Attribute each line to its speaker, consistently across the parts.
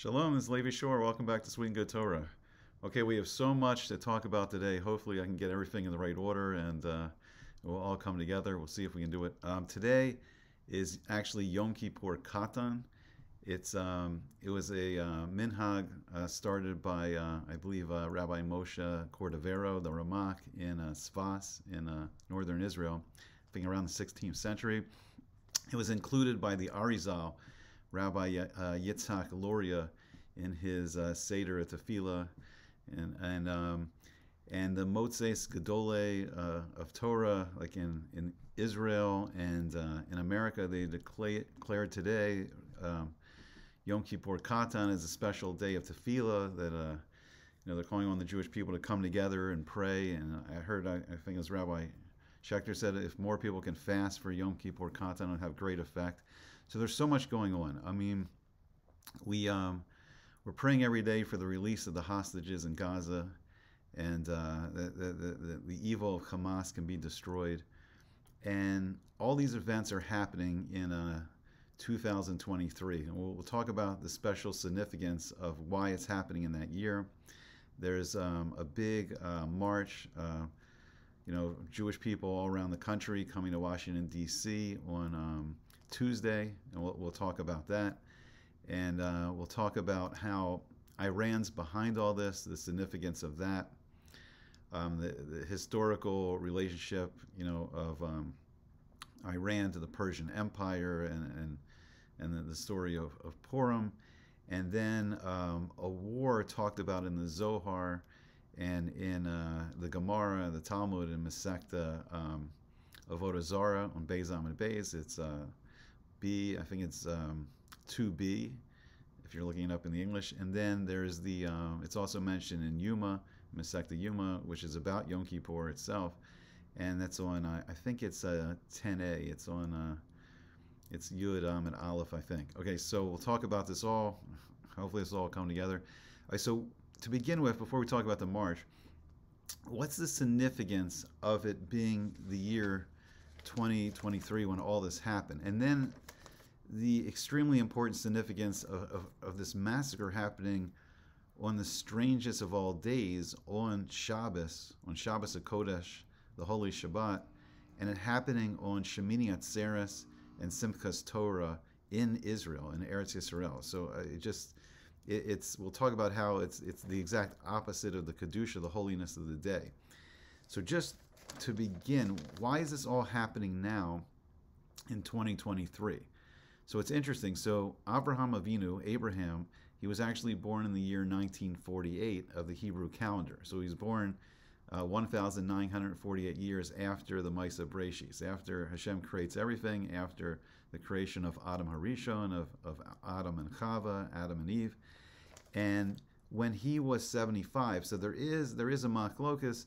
Speaker 1: Shalom, this is Levi Shore. Welcome back to Sweet and Good Torah. Okay, we have so much to talk about today. Hopefully, I can get everything in the right order and uh, we'll all come together. We'll see if we can do it. Um, today is actually Yom Kippur Katan. It's um, it was a uh, minhag uh, started by uh, I believe uh, Rabbi Moshe Cordovero, the Ramak in uh, Sfas in northern Israel, I think around the 16th century. It was included by the Arizal, Rabbi uh, Yitzhak Luria, in his uh, Seder at Tefillah, and and um, and the Moetzes Gedolei uh, of Torah, like in, in Israel and uh, in America, they declare, declared today um, Yom Kippur Katan is a special day of tefillah that uh, you know they're calling on the Jewish people to come together and pray. And I heard, I, I think it was Rabbi Schechter said, if more people can fast for Yom Kippur Katan, it'll have great effect. So there's so much going on. I mean, we um, we're praying every day for the release of the hostages in Gaza, and uh, the, the, the, the evil of Hamas can be destroyed. And all these events are happening in uh, 2023. And we'll, we'll, talk about the special significance of why it's happening in that year. There's um, a big uh, march, uh, you know, Jewish people all around the country coming to Washington, D.C. on um, Tuesday, and we'll, we'll, talk about that. And uh, we'll talk about how Iran's behind all this, the significance of that, um, the, the, historical relationship, you know, of um, Iran to the Persian Empire and, and and then the story of, of Purim, and then um, a war talked about in the Zohar and in uh, the Gemara, the Talmud, and Masechta um, Avodah Zarah on Beis Amud Beis. It's uh, B, I think it's um, 2b, if you're looking it up in the English. And then there's the, uh, it's also mentioned in Yuma, Masechta Yuma, which is about Yom Kippur itself. And that's on, uh, I think it's uh, 10a. It's on uh, it's Yud um, and Aleph, I think. Okay, so we'll talk about this all. Hopefully, this will all come together. So to begin with, before we talk about the march, what's the significance of it being the year 2023 when all this happened? And then the extremely important significance of, of, of this massacre happening on the strangest of all days, on Shabbos, on Shabbos HaKodesh, the Holy Shabbat, and it happening on Shemini Atzeres, and Simchas Torah in Israel, in Eretz Yisrael. So uh, it just, it, it's, we'll talk about how it's, it's the exact opposite of the Kedusha, the holiness of the day. So just to begin, why is this all happening now in 2023? So it's interesting. So Abraham Avinu, Abraham, he was actually born in the year 1948 of the Hebrew calendar. So he was born uh, 1,948 years after the Maisa Breshis, after Hashem creates everything, after the creation of Adam Harishon, of, of Adam and Chava, Adam and Eve. And when he was 75, so there is there is a machlokus,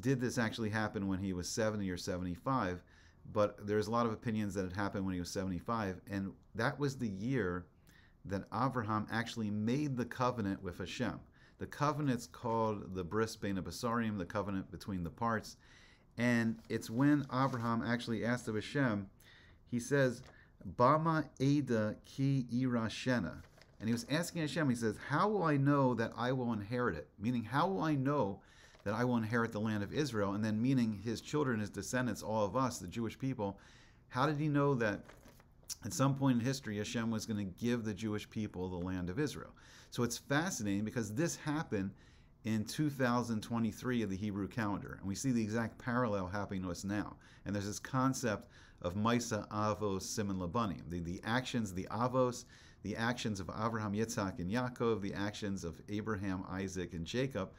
Speaker 1: did this actually happen when he was 70 or 75? But there's a lot of opinions that it happened when he was 75, and that was the year that Abraham actually made the covenant with Hashem. The covenant's called the bris bein abasarim, the covenant between the parts. And it's when Abraham actually asked of Hashem, he says, Bama Eda ki irashena. And he was asking Hashem, he says, How will I know that I will inherit it? Meaning, how will I know that I will inherit the land of Israel? And then, meaning his children, his descendants, all of us, the Jewish people. How did he know that at some point in history, Hashem was going to give the Jewish people the land of Israel. So it's fascinating because this happened in 2023 of the Hebrew calendar. And we see the exact parallel happening to us now. And there's this concept of Maisa Avos Simon Labanim, the, the actions, the Avos, the actions of Abraham, Yitzhak, and Yaakov, the actions of Abraham, Isaac, and Jacob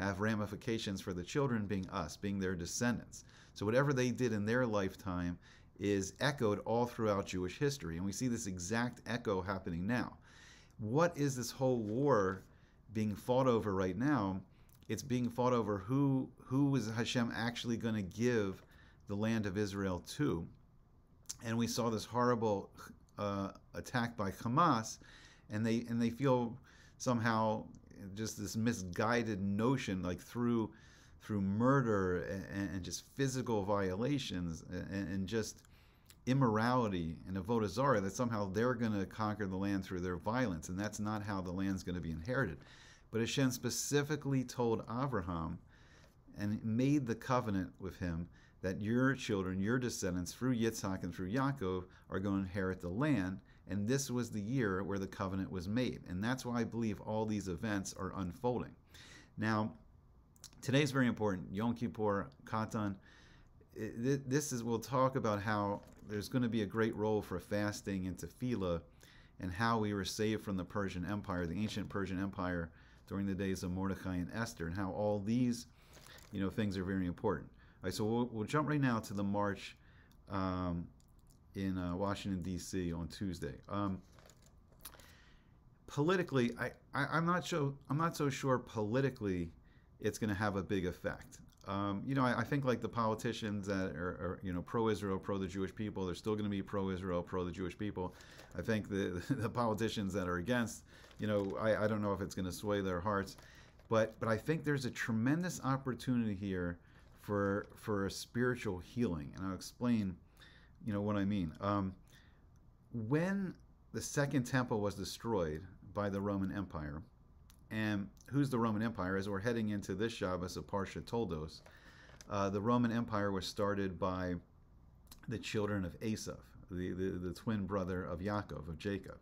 Speaker 1: have ramifications for the children being us, being their descendants. So whatever they did in their lifetime is echoed all throughout Jewish history. And we see this exact echo happening now. What is this whole war being fought over right now? It's being fought over who who is Hashem actually going to give the land of Israel to. And we saw this horrible uh, attack by Hamas, and they and they feel somehow just this misguided notion, like through through murder and, and just physical violations and, and just immorality and avodah zarah that somehow they're going to conquer the land through their violence, and that's not how the land's going to be inherited. But Hashem specifically told Abraham and made the covenant with him that your children, your descendants, through Yitzhak and through Yaakov, are going to inherit the land. And this was the year where the covenant was made. And that's why I believe all these events are unfolding. Now, today's very important. Yom Kippur, Katan. This is, we'll talk about how there's going to be a great role for fasting and tefillah and how we were saved from the Persian Empire, the ancient Persian Empire during the days of Mordecai and Esther, and how all these, you know, things are very important. All right, so we'll, we'll jump right now to the march um, in uh, Washington D.C. on Tuesday. Um, politically, I, I am not so I'm not so sure politically it's going to have a big effect. Um, you know, I, I, think like the politicians that are, are you know pro-Israel, pro the Jewish people, they're still going to be pro-Israel, pro the Jewish people. I think the the politicians that are against, you know, I, I don't know if it's going to sway their hearts, but but I think there's a tremendous opportunity here for for a spiritual healing, and I'll explain, you know, what I mean. Um, when the Second Temple was destroyed by the Roman Empire, and who's the Roman Empire? As we're heading into this Shabbos of Parsha Toldos, uh, the Roman Empire was started by the children of Esav, the, the, the twin brother of Yaakov, of Jacob.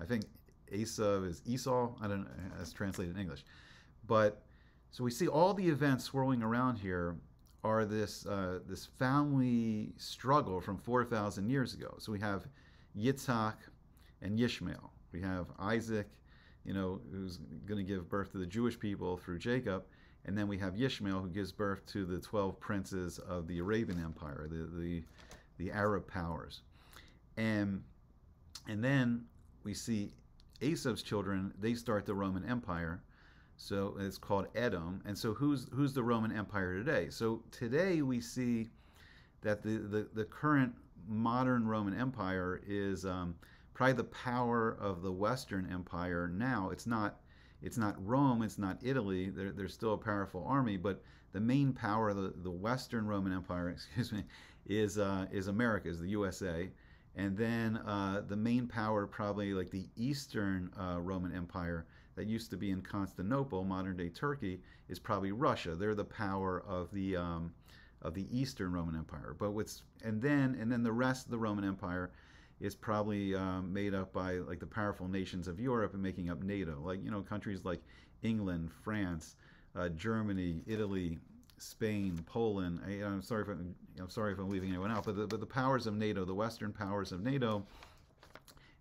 Speaker 1: I think Esav is Esau. I don't know, as translated in English. But so we see all the events swirling around here are this uh, this family struggle from 4,000 years ago. So we have Yitzhak and Yishmael. We have Isaac you know, who's going to give birth to the Jewish people through Jacob. And then we have Yishmael, who gives birth to the 12 princes of the Arabian Empire, the, the, the Arab powers. And, and then we see Esav's children, they start the Roman Empire. So it's called Edom. And so who's, who's the Roman Empire today? So today we see that the, the, the current modern Roman Empire is um, probably the power of the Western Empire now. It's not it's not Rome, it's not Italy. There, there's still a powerful army, but the main power of the, the Western Roman Empire, excuse me, is uh, is America, is the USA, and then uh, the main power, probably like the Eastern uh, Roman Empire that used to be in Constantinople, modern day Turkey, is probably Russia. They're the power of the um, of the Eastern Roman Empire. But what's and then and then the rest of the Roman Empire is probably um, made up by like the powerful nations of Europe and making up NATO, like you know countries like England, France, uh, Germany, Italy, Spain, Poland. I, am sorry if I'm, I'm, sorry if I'm leaving anyone out, but the, but the powers of NATO, the Western powers of NATO,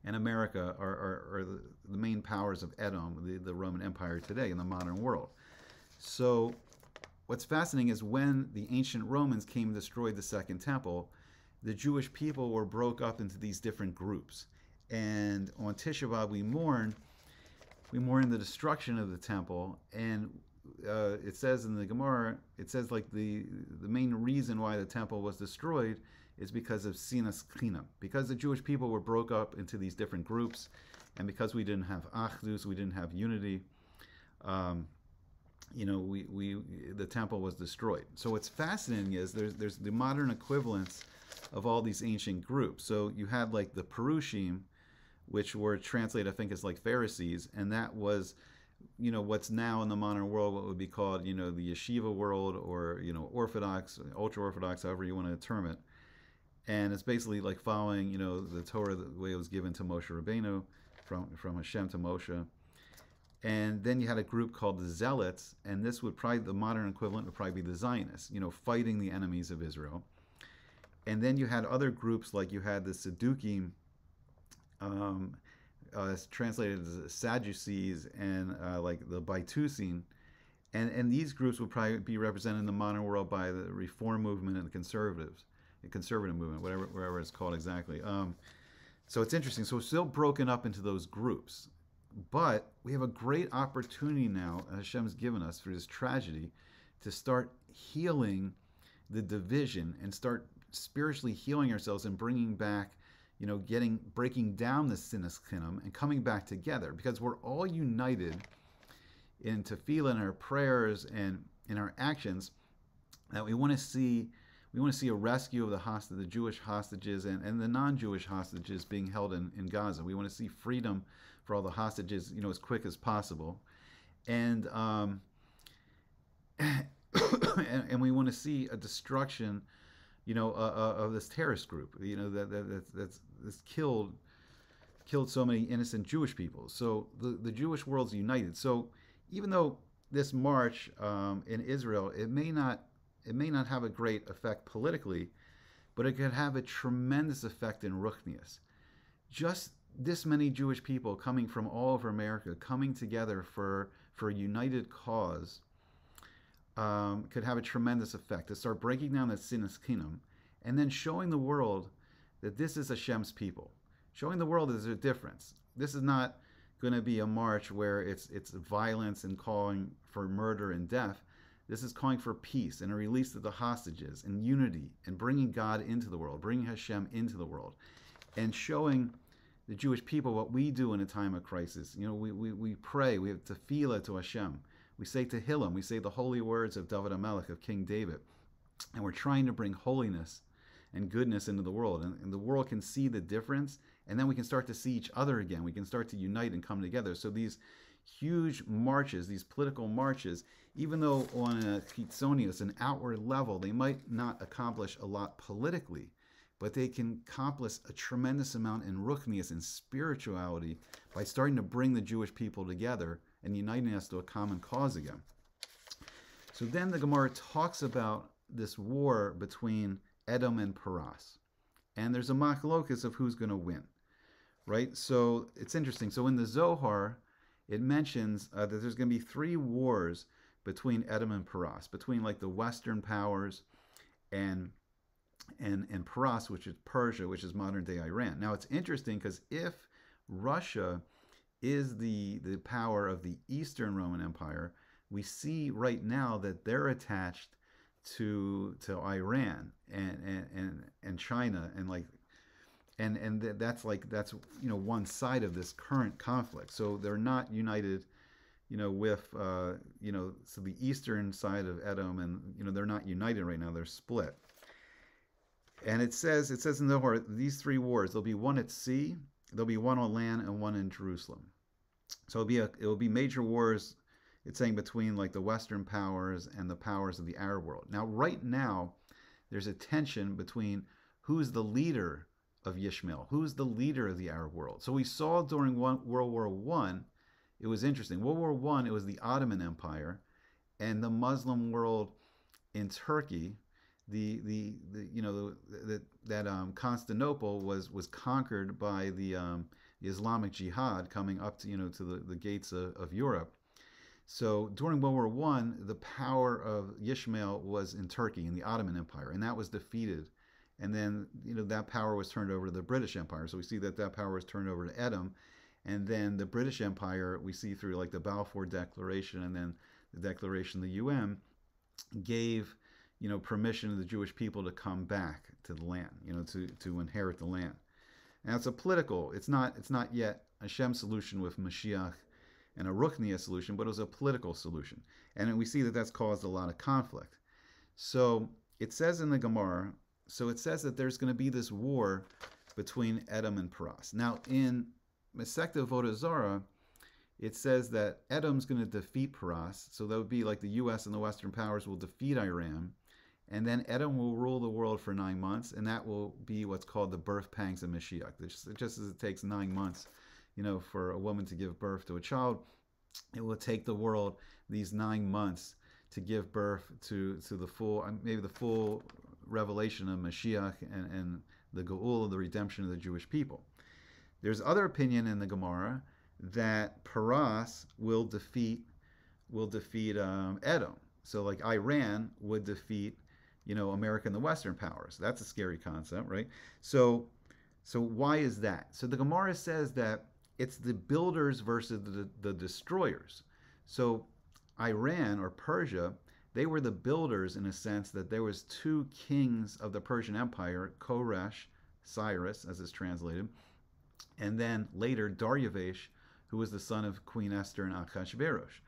Speaker 1: and America are, are, are the, main powers of Edom, the, the Roman Empire today in the modern world. So, what's fascinating is when the ancient Romans came and destroyed the Second Temple the Jewish people were broke up into these different groups. And on Tisha B'Av, we mourn, we mourn the destruction of the temple. And uh, it says in the Gemara, it says like the the main reason why the temple was destroyed is because of sinas chinam, because the Jewish people were broke up into these different groups, and because we didn't have achdus, we didn't have unity. Um, you know, we, we the temple was destroyed. So what's fascinating is there's there's the modern equivalents of all these ancient groups. So you had like the Perushim, which were translated, I think, as like Pharisees, and that was, you know, what's now in the modern world what would be called, you know, the yeshiva world or you know, Orthodox, ultra Orthodox, however you want to term it. And it's basically like following, you know, the Torah the way it was given to Moshe Rabbeinu, from from Hashem to Moshe. And then you had a group called the Zealots, and this would probably the modern equivalent would probably be the Zionists, you know, fighting the enemies of Israel. And then you had other groups like you had the Sadducees, um, uh, translated as Sadducees, and uh, like the Baitusin, and and these groups would probably be represented in the modern world by the Reform movement and the conservatives, conservative movement, whatever whatever it's called exactly. Um, so it's interesting. So still broken up into those groups, but we have a great opportunity now Hashem's given us through this tragedy to start healing the division and start spiritually healing ourselves and bringing back, you know, getting breaking down the sinas and coming back together because we're all united in tefillah in our prayers and in our actions that we want to see we want to see a rescue of the hostage, the Jewish hostages and, and the non-Jewish hostages being held in, in Gaza. We want to see freedom for all the hostages, you know, as quick as possible. And um, and, and, we want to see a destruction, you know, uh, uh, of this terrorist group, you know, that, that that's, that's, that's killed killed so many innocent Jewish people. So the, the Jewish world's united. So even though this march um, in Israel, it may not it may not have a great effect politically, but it could have a tremendous effect in Ruchnius. Just this many Jewish people coming from all over America, coming together for, for a united cause, um, could have a tremendous effect to start breaking down that sinas chinam and then showing the world that this is Hashem's people. Showing the world there's a difference. This is not going to be a march where it's it's violence and calling for murder and death. This is calling for peace and a release of the hostages and unity and bringing God into the world, bringing Hashem into the world, and showing the Jewish people what we do in a time of crisis. You know, we, we, we pray, we have tefillah to Hashem. We say Tehillim, we say the holy words of David HaMelech, of King David. And we're trying to bring holiness and goodness into the world. And, and the world can see the difference, and then we can start to see each other again. We can start to unite and come together. So these huge marches, these political marches, even though on a chitzonius, an outward level, they might not accomplish a lot politically, but they can accomplish a tremendous amount in ruchnius and spirituality by starting to bring the Jewish people together and uniting us to a common cause again. So then the Gemara talks about this war between Edom and Paras. And there's a machlokas of who's going to win, right? So it's interesting. So in the Zohar, it mentions uh, that there's going to be three wars between Edom and Paras, between like the Western powers and and and Paras, which is Persia, which is modern day Iran. Now it's interesting because if Russia is the the power of the Eastern Roman Empire, we see right now that they're attached to to Iran and and and, and China and like and and that's like that's you know one side of this current conflict. So they're not united, you know, with uh, you know so the eastern side of Edom and you know they're not united right now. They're split. And it says it says in the Zohar these three wars there'll be one at sea, there'll be one on land, and one in Jerusalem. So it'll be a it'll be major wars. It's saying between like the Western powers and the powers of the Arab world. Now, right now, there's a tension between who's the leader of Yishmael, who's the leader of the Arab world. So we saw during one, World War One, it was interesting. World War One, it was the Ottoman Empire, and the Muslim world in Turkey. The, the, the you know the, the, that um, Constantinople was was conquered by the, um, the Islamic Jihad coming up to you know to the, the gates of, of Europe. So during World War One, the power of Yishmael was in Turkey in the Ottoman Empire, and that was defeated and then you know that power was turned over to the British Empire. So we see that that power was turned over to Edom, and then the British Empire we see through like the Balfour Declaration and then the Declaration of the UN gave you know permission to the Jewish people to come back to the land, you know, to to inherit the land. Now it's a political. It's not. It's not yet a Shem solution with Mashiach and a Ruchnia solution, but it was a political solution, and we see that that's caused a lot of conflict. So it says in the Gemara so it says that there's going to be this war between Edom and Paras. Now, in Masechta Avodah Zarah, it says that Edom's going to defeat Paras. So that would be like the U.S. and the Western powers will defeat Iran. And then Edom will rule the world for nine months, and that will be what's called the birth pangs of Mashiach. Just, just as it takes nine months, you know, for a woman to give birth to a child, it will take the world these nine months to give birth to to the full, uh, maybe the full revelation of Mashiach and, and the Geul, the redemption of the Jewish people. There's other opinion in the Gemara that Paras will defeat will defeat um, Edom. So like Iran would defeat, you know, America and the Western powers. That's a scary concept, right? So so why is that? So the Gemara says that it's the builders versus the, the destroyers. So Iran or Persia they were the builders in a sense that there was two kings of the Persian Empire, Koresh, Cyrus, as is translated, and then later Dariush, who was the son of Queen Esther and Achashverosh.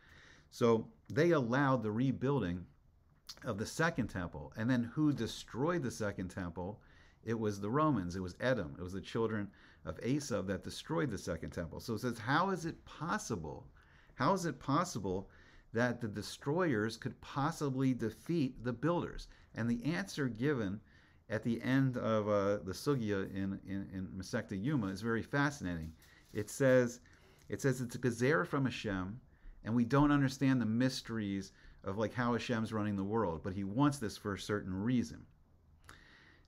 Speaker 1: So they allowed the rebuilding of the second temple. And then who destroyed the second temple? It was the Romans. It was Edom. It was the children of Esav that destroyed the second temple. So it says, how is it possible? How is it possible that the destroyers could possibly defeat the builders? And the answer given at the end of uh, the sugya in, in, in Masechta Yuma is very fascinating. It says, it says it's a gezer from Hashem, and we don't understand the mysteries of like how Hashem's running the world, but he wants this for a certain reason.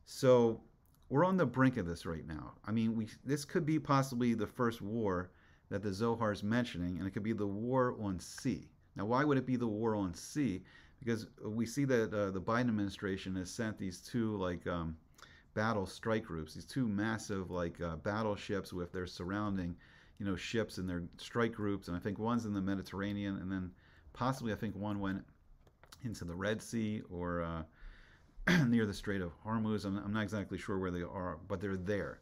Speaker 1: So we're on the brink of this right now. I mean, we this could be possibly the first war that the Zohar is mentioning, and it could be the war on sea. Now, why would it be the war on sea? Because we see that uh, the Biden administration has sent these two like um, battle strike groups, these two massive like uh, battleships with their surrounding, you know, ships and their strike groups, and I think one's in the Mediterranean, and then possibly I think one went into the Red Sea or uh, near the Strait of Hormuz. I'm, I'm not exactly sure where they are, but they're there.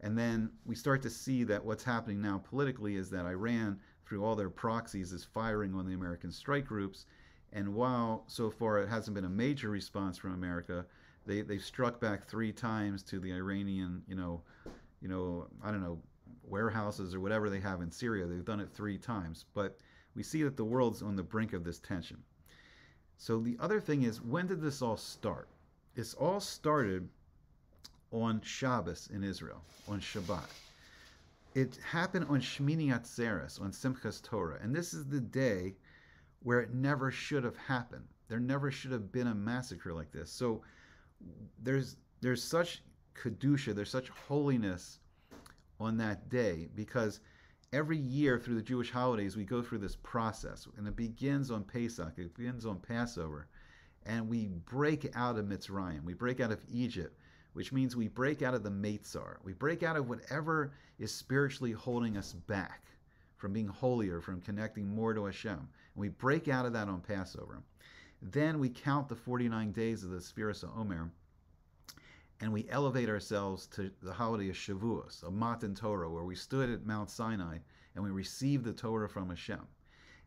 Speaker 1: And then we start to see that what's happening now politically is that Iran, through all their proxies, is firing on the American strike groups. And while so far it hasn't been a major response from America, they, they've struck back three times to the Iranian, you know, you know, I don't know, warehouses or whatever they have in Syria. They've done it three times. But we see that the world's on the brink of this tension. So the other thing is, when did this all start? This all started on Shabbos in Israel, on Shabbat. It happened on Shmini Atzeres, on Simchas Torah, and this is the day where it never should have happened. There never should have been a massacre like this. So there's there's such kedusha, there's such holiness on that day because every year through the Jewish holidays we go through this process, and it begins on Pesach, it begins on Passover, and we break out of Mitzrayim, we break out of Egypt, which means we break out of the Meitzar. We break out of whatever is spiritually holding us back from being holier, from connecting more to Hashem. And we break out of that on Passover. Then we count the 49 days of the Sfiras Omer, and we elevate ourselves to the holiday of Shavuos, of Matan Torah, where we stood at Mount Sinai and we received the Torah from Hashem.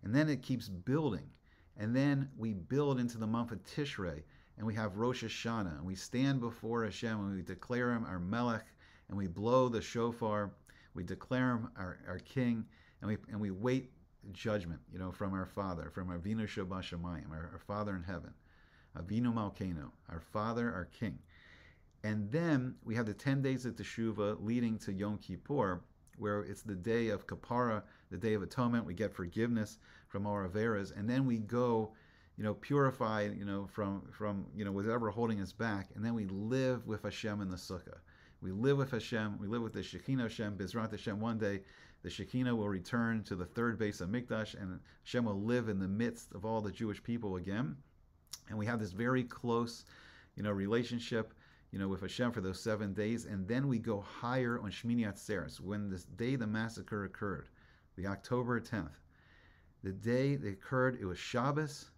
Speaker 1: And then it keeps building. And then we build into the month of Tishrei, and we have Rosh Hashanah, and we stand before Hashem and we declare him our Melech, and we blow the shofar, we declare him our, our king, and we and we wait judgment, you know, from our Father, from our Avinu Shebashamayim our, our Father in heaven, Avinu Malkeinu, our Father, our King. And then we have the 10 days of Teshuvah leading to Yom Kippur, where it's the day of Kapara, the day of atonement. We get forgiveness from our Averas, and then we go you know, purified, you know, from from you know whatever holding us back, and then we live with Hashem in the sukkah. We live with Hashem. We live with the Shekinah Hashem. Bezrat Hashem. One day, the Shekinah will return to the third Beis HaMikdash, and Hashem will live in the midst of all the Jewish people again. And we have this very close, you know, relationship, you know, with Hashem for those seven days, and then we go higher on Shmini Atzeres, when this day the massacre occurred, the October 10th. The day it occurred, it was Shabbos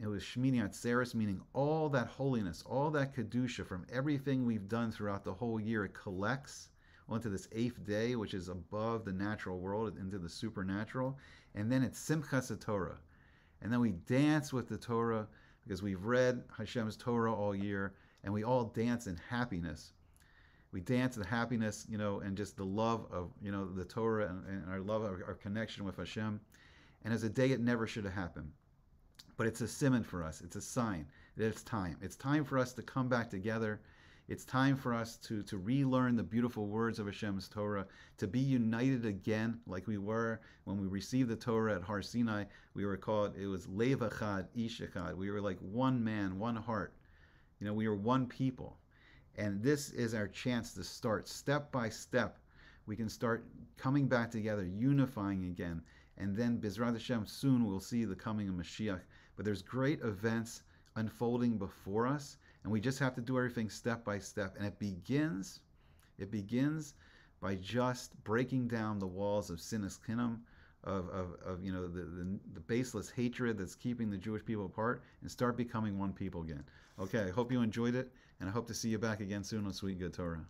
Speaker 1: it was Shmini Atzeres, meaning all that holiness, all that Kedusha from everything we've done throughout the whole year, it collects onto this eighth day, which is above the natural world, into the supernatural. And then it's Simchas Torah. And then we dance with the Torah because we've read Hashem's Torah all year, and we all dance in happiness. We dance in happiness, you know, and just the love of, you know, the Torah and, and our love, our, our connection with Hashem. And as a day it never should have happened. But it's a simon for us. It's a sign that it's time. It's time for us to come back together. It's time for us to, to relearn the beautiful words of Hashem's Torah, to be united again like we were when we received the Torah at Har Sinai. We were called, it was Lev Echad, Ish. We were like one man, one heart. You know, we were one people. And this is our chance to start step by step. We can start coming back together, unifying again. And then, Bezrat Hashem, soon we'll see the coming of Mashiach but there's great events unfolding before us, and we just have to do everything step by step. And it begins, it begins by just breaking down the walls of sinas chinam, of, of, of you know the, the, the, baseless hatred that's keeping the Jewish people apart, and start becoming one people again. Okay, I hope you enjoyed it, and I hope to see you back again soon on Sweet Good Torah.